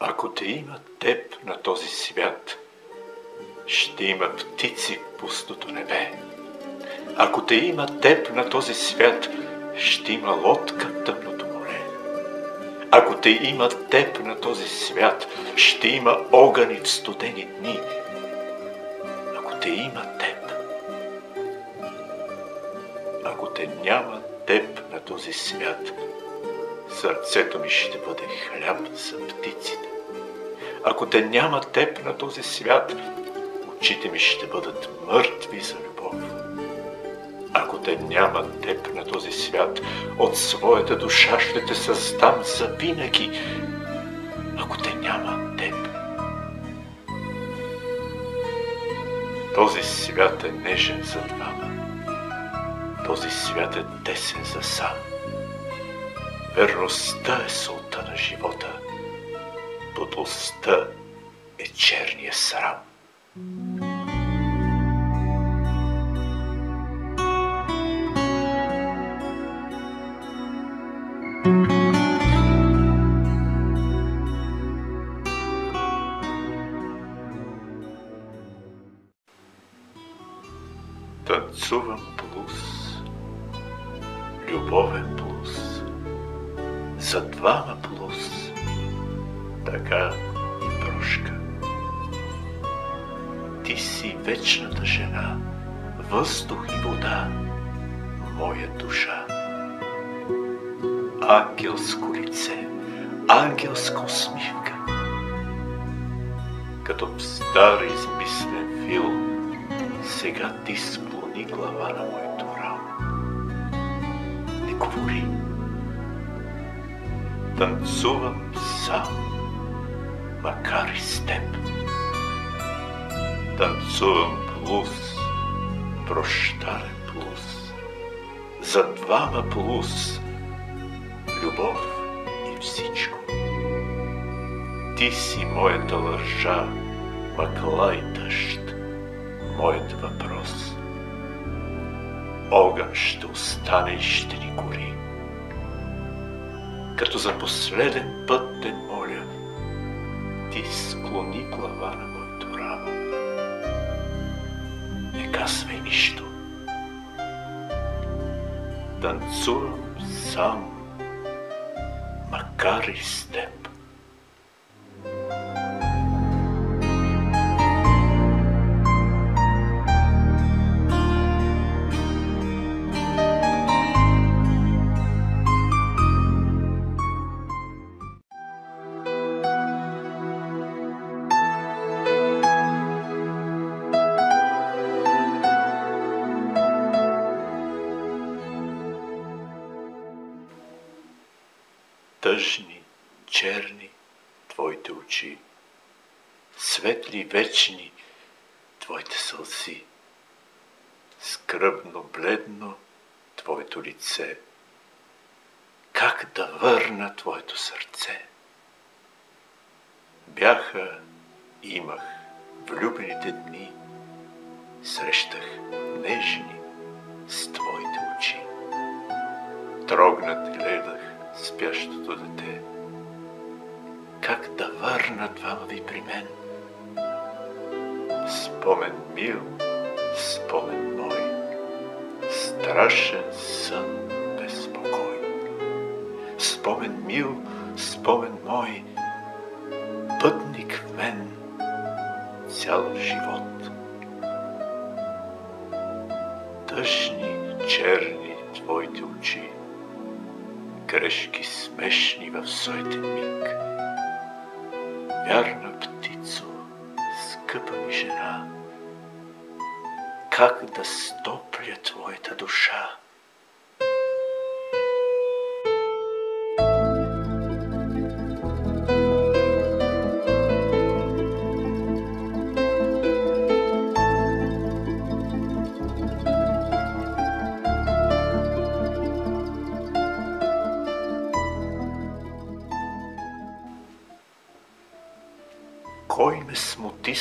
Ако те има теб на този свят, ще има птици в пустото небе. Ако те има теб на този свят, ще има лодка в тъмното море. Ако те има теб на този свят, ще има огъни в студени дни. Ако те има теб, ако те няма теб на този свят, сърцето ми ще бъде хляб за птиците. Ако те няма теб на този свят, очите ми ще бъдат мъртви за любов. Ако те няма теб на този свят, от своята душа ще те създам за винаги. Ако те няма теб. Този свят е нежен за двама. Този свят е тесен за сам. Верността е солта на живота. Подлостта е черния срам. За двама плюс, така и прошка. Ти си вечната жена, въздух и вода, моя душа. Ангелско лице, ангелска усмивка. Като в стар измислен филм, сега ти склони глава на моето рамо. Не говори. Танцувам сам, макар и с теб. Танцувам плюс, прощален плюс, за двама плюс, любов и всичко. Ти си моята лъжа, мъкла и дъжд, моят въпрос. Огън ще остане и ще ни гори. Като за последен път те моля, ти склони глава на моето рамо. Не казвай нищо. Танцувам сам, макар и с теб. Тъжни, черни твоите очи, светли, вечни твоите сълзи, скръбно, бледно твоето лице. Как да върна твоето сърце? Бяха, имах влюбените дни, срещах нежни с твоите очи. Трогнат гледах спящото дете. Как да върна двама ви при мен? Спомен мил, спомен мой, страшен сън безпокой. Спомен мил, спомен мой, пътник в мен цял живот. Тъжни, черни твоите очи, грешки смешни в суетен миг. Вярна птицо, скъпа ми жена, как да стопля твоята душа?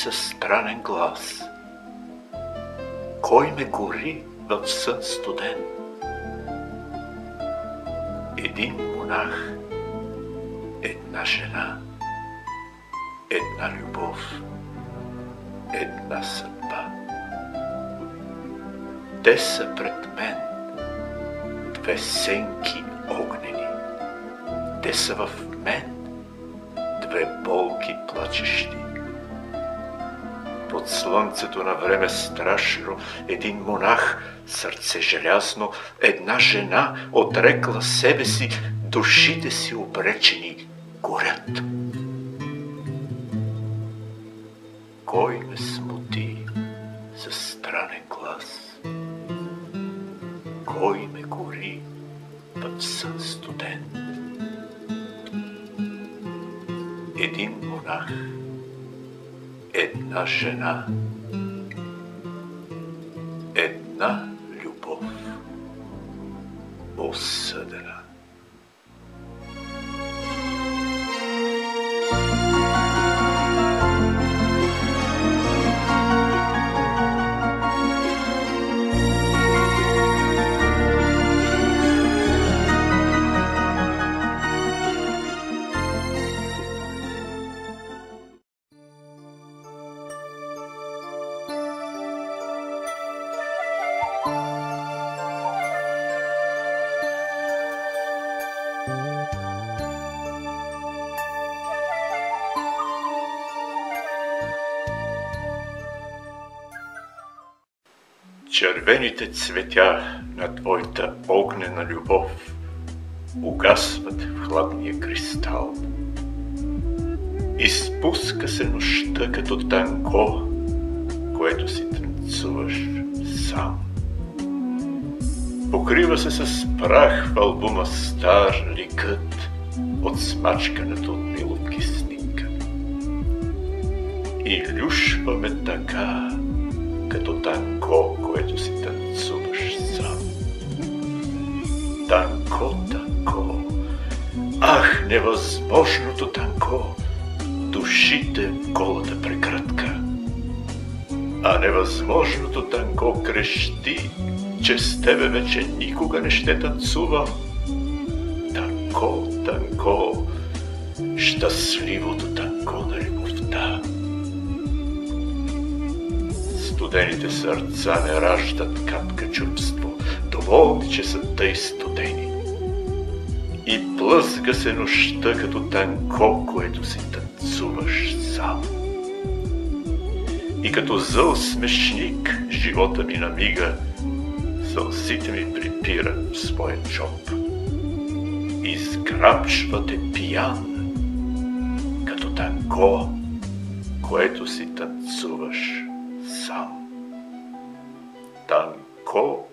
Със странен глас? Кой ме гори в сън студен? Един монах, една жена, една любов, една съдба. Те са пред мен две сенки огнени. Те са в мен две болки плачещи. Под слънцето на време страшно един монах, сърце желязно, една жена отрекла себе си, душите си обречени горят. Кой ме смути за странен глас? Кой ме гори път сън студен? Един монах, една жена, една любов, осъдена. Червените цветя на твоята огнена любов угасват в хладния кристал. Изпуска се нощта като танго, което си танцуваш сам. Покрива се с прах в албума стар ликът от смачкането от милотки снимка. И люшваме така, като танго, което си танцуваш сам. Танко, танко, ах, невъзможното танко, душите голата прекратка. А невъзможното танко крещи, че с тебе вече никога не ще танцува. Танко, танко, щастливото танко Студените сърца не раждат капка чувство, доволни, че са тъй студени. И плъзга се нощта като танко, което си танцуваш сам. И като зъл смешник живота ми намига, сълзите ми припират в своя чоп. Изграбчва те пиян, като танко, което си танцуваш сам. Танко, танко.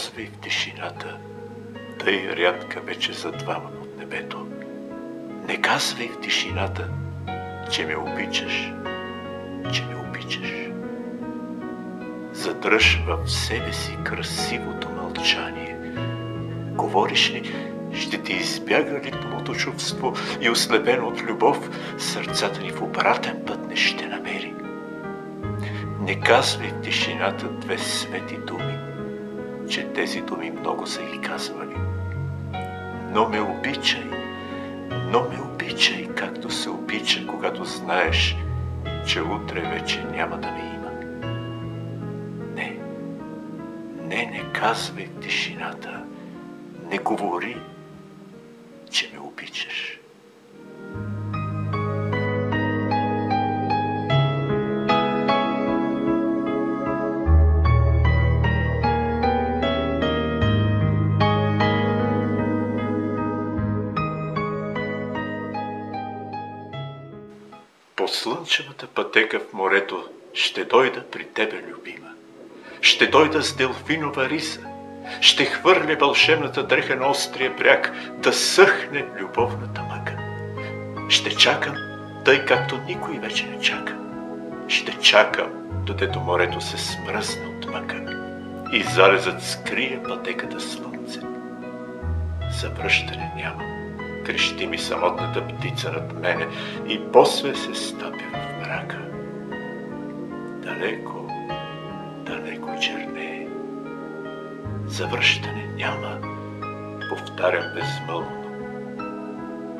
Казвай в тишината, тъй рядка вече за двама под небето. Не казвай в тишината, че ме обичаш, че ме обичаш. Задръж в себе си красивото мълчание. Говориш ли, ще ти избяга ритмото чувство и ослепено от любов, сърцата ни в обратен път не ще намери. Не казвай в тишината две свети думи, че тези думи много са ги казвали. Но ме обичай, но ме обичай, както се обича, когато знаеш, че утре вече няма да ме има. Не, не, не казвай тишината, не говори, че ме обичаш. По слънчевата пътека в морето ще дойда при тебе, любима. Ще дойда с делфинова риса. ще хвърля вълшебната дреха на острия бряг, да съхне любовната мъка. Ще чакам, тъй както никой вече не чака. Ще чакам, додето морето се смръзне от мъка и залезът скрие пътеката слънце. Завръщане няма. Крещи ми самотната птица над мене и после се стапя в мрака. Далеко, далеко черне. Завръщане няма, повтарям безмълвно.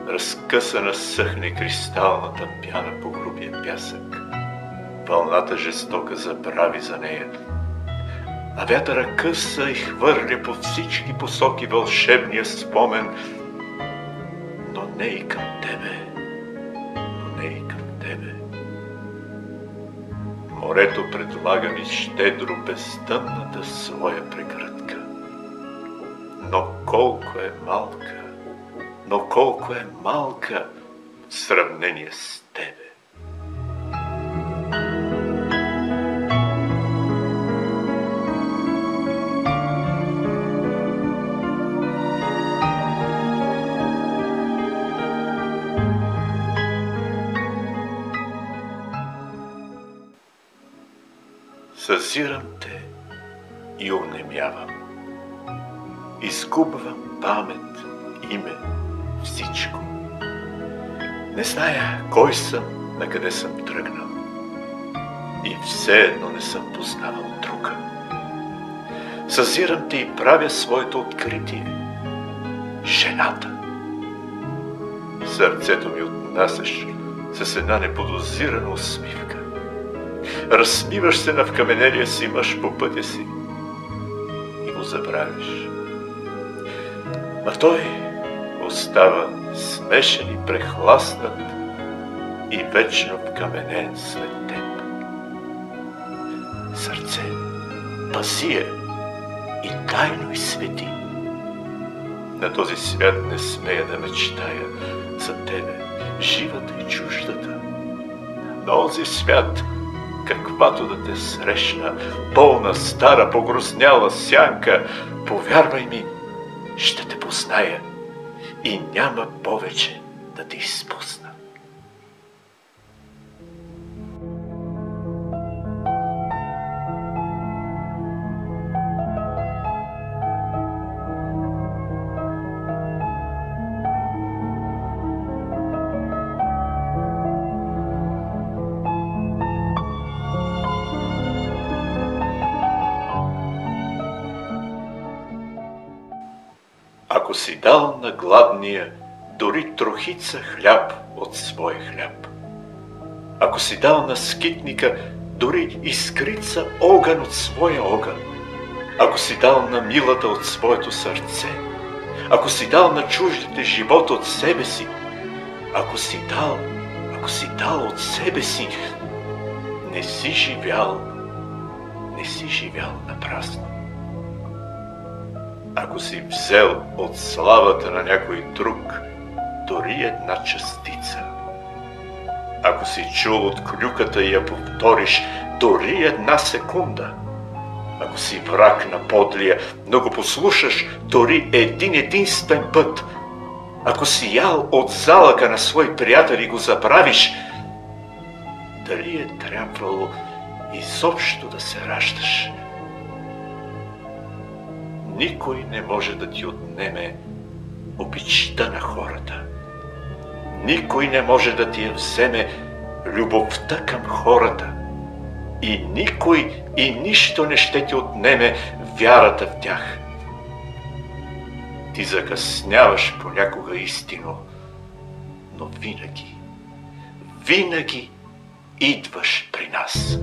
Разкъсана съхне кристалната пяна по грубия пясък. Вълната жестока забрави за нея, а вятъра къса и хвърля по всички посоки вълшебния спомен, не и към тебе, но не и към тебе. Морето предлага ми щедро бездънната своя прегръдка. Но колко е малка, но колко е малка в сравнение с тебе. Съзирам те и онемявам. Изгубвам памет, име, всичко. Не зная кой съм, на къде съм тръгнал. И все едно не съм познавал друга. Съзирам те и правя своето откритие. Жената. Сърцето ми отнасяш с една неподозирана усмивка. Разсмиваш се на вкаменелия си мъж по пътя си и го забравиш. А той остава смешен и прехласнат и вечно вкаменен след теб. Сърце, паси е и тайно и свети. На този свят не смея да мечтая за тебе, живата и чуждата. На този свят – каквато да те срещна, пълна, стара, погрозняла сянка, повярвай ми, ще те позная и няма повече да те изпусна. Ако си дал на гладния дори трохица хляб от своя хляб. Ако си дал на скитника дори искрица огън от своя огън. Ако си дал на милата от своето сърце. Ако си дал на чуждите живот от себе си. Ако си дал, ако си дал от себе си, не си живял, не си живял напрасно. Ако си взел от славата на някой друг дори една частица, ако си чул от клюката и я повториш дори една секунда, ако си враг на подлия, но го послушаш дори един единствен път, ако си ял от залъка на свой приятел и го забравиш, дали е трябвало изобщо да се раждаш? Никой не може да ти отнеме обичта на хората. Никой не може да ти я вземе любовта към хората. И никой и нищо не ще ти отнеме вярата в тях. Ти закъсняваш понякога истино, но винаги, винаги идваш при нас.